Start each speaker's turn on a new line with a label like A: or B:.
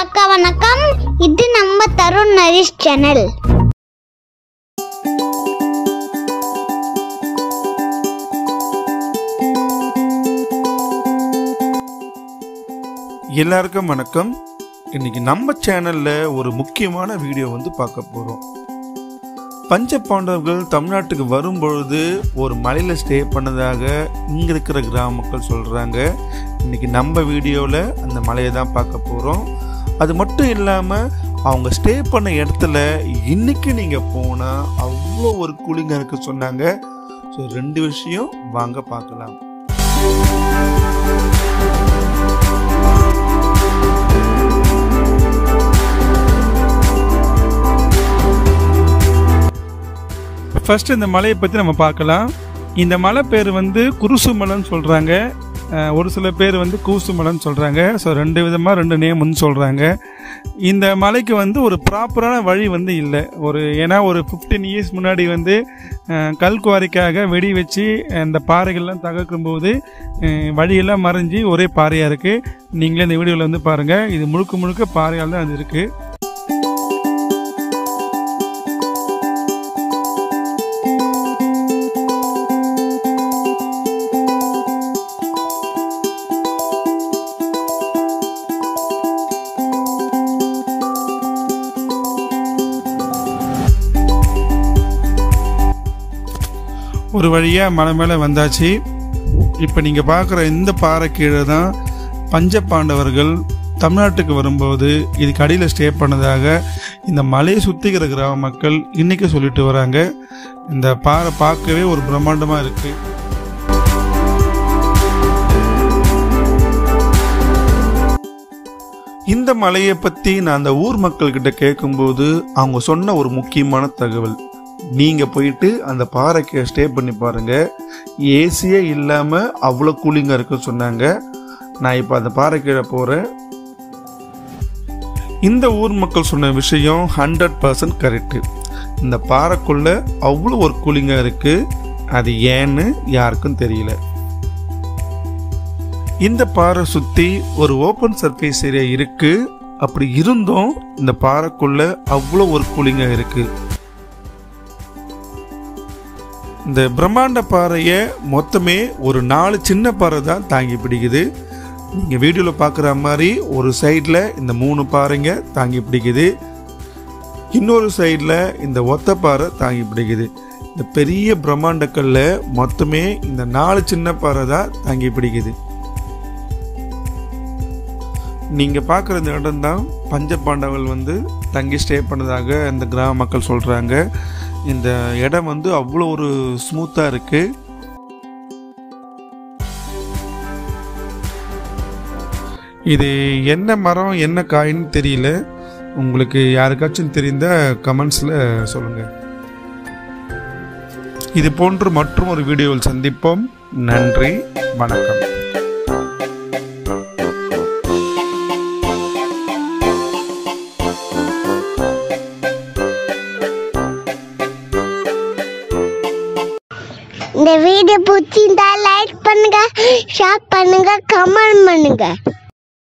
A: அக்கா வணக்கம். இது நம்ம தருண் நரிஷ் சேனல்.
B: எல்லாருக்கும் வணக்கம். இன்னைக்கு நம்ம சேனல்ல ஒரு முக்கியமான வீடியோ வந்து பார்க்க போறோம். பஞ்ச பாண்டவர்கள் தமிழ்நாட்டுக்கு வரும்பொழுது ஒரு மலையில் ஸ்டே பண்ணதாக இங்கே இருக்கிற கிராம மக்கள் சொல்கிறாங்க இன்னைக்கு நம்ம வீடியோவில் அந்த மலையை தான் பார்க்க போகிறோம் அது மட்டும் இல்லாமல் அவங்க ஸ்டே பண்ண இடத்துல இன்னைக்கு நீங்கள் போனால் அவ்வளோ ஒரு கூலிங்காக இருக்கு சொன்னாங்க. ஸோ ரெண்டு விஷயம் வாங்க பார்க்கலாம்.
C: ஃபர்ஸ்ட் இந்த மலையை பற்றி நம்ம பார்க்கலாம். இந்த மலை பேர் வந்து குருசு மலைன்னு சொல்கிறாங்க ஒரு சில பேர் வந்து கூசு மலைன்னு சொல்கிறாங்க ஸோ ரெண்டு விதமாக ரெண்டு நேம்னு சொல்கிறாங்க இந்த மலைக்கு வந்து ஒரு ப்ராப்பரான வழி வந்து இல்லை. ஒரு ஏன்னா ஒரு ஃபிஃப்டீன் இயர்ஸ் முன்னாடி வந்து கல்குவாரிக்காக கல் குவாரிக்காக வெடி வச்சு அந்த பாறைகள்லாம் தகர்க்கும் போது வழியெல்லாம் மறைஞ்சி ஒரே பாறையாக இருக்குது நீங்களே இந்த வீடியோவில் வந்து பாருங்கள் இது முழுக்க முழுக்க பாறையால் தான் அது இருக்குது ஒரு வழியாக மலை மேலே வந்தாச்சு. இப்போ நீங்கள் பார்க்குற இந்த பாறை கீழே தான் பஞ்ச பாண்டவர்கள் தமிழ்நாட்டுக்கு வரும்போது இதுக்கு அடியில் ஸ்டே பண்ணதாக இந்த மலையை சுற்றிக்கிற கிராம மக்கள் இன்றைக்கி சொல்லிட்டு வராங்க. இந்த பாறை பார்க்கவே ஒரு பிரம்மாண்டமாக இருக்குது
B: இந்த மலையை பற்றி நான் அந்த ஊர் மக்கள்கிட்ட கேட்கும்போது அவங்க சொன்ன ஒரு முக்கியமான தகவல். நீங்கள் போயிட்டு அந்த பாறைக்கு ஸ்டே பண்ணி பாருங்கள் ஏசியே இல்லாமல் அவ்வளோ கூலிங்காக இருக்குன்னு சொன்னாங்க. நான் இப்போ அந்த பாறைக்கீழே போகிறேன் இந்த ஊர் மக்கள் சொன்ன விஷயம் ஹண்ட்ரட் பர்சன்ட் கரெக்டு இந்த பாறைக்குள்ளே அவ்வளோ ஒரு கூலிங்காக இருக்குது அது ஏன்னு யாருக்கும் தெரியல. இந்த பாறை சுற்றி ஒரு ஓப்பன் சர்ஃபேஸ் ஏரியா இருக்குது அப்படி இருந்தும் இந்த பாறைக்குள்ளே அவ்வளோ ஒரு கூலிங்காக இருக்குது இந்த பிரம்மாண்ட பாறையை மொத்தமே ஒரு நாலு சின்ன பாறை தான் தாங்கி பிடிக்குது. நீங்கள் வீடியோவில் பார்க்குற மாதிரி ஒரு சைடில் இந்த மூணு பாறைங்க தாங்கி பிடிக்குது. இன்னொரு சைடில் இந்த ஒத்த பாறை தாங்கி பிடிக்குது. இந்த பெரிய பிரம்மாண்டக்கல்ல மொத்தமே இந்த நாலு சின்ன பாறை தான் தாங்கி பிடிக்குது. நீங்கள் பார்க்குற இந்த இடம் தான் பஞ்ச பாண்டவர்கள் வந்து தங்கி ஸ்டே பண்ணதாக இந்த கிராம மக்கள் சொல்கிறாங்க இந்த இடம் வந்து அவ்வளோ ஒரு ஸ்மூத்தாக இருக்குது இது என்ன மரம் என்ன காயின்னு தெரியல. உங்களுக்கு யாருக்காச்சும் தெரிந்த கமெண்ட்ஸில் சொல்லுங்கள் இது போன்று மற்றும் ஒரு வீடியோவில் சந்திப்போம். நன்றி வணக்கம்.
A: இந்த வீடியோ பிடிச்சிருந்தா லைக் பண்ணுங்க ஷேர் பண்ணுங்க கமெண்ட் பண்ணுங்க.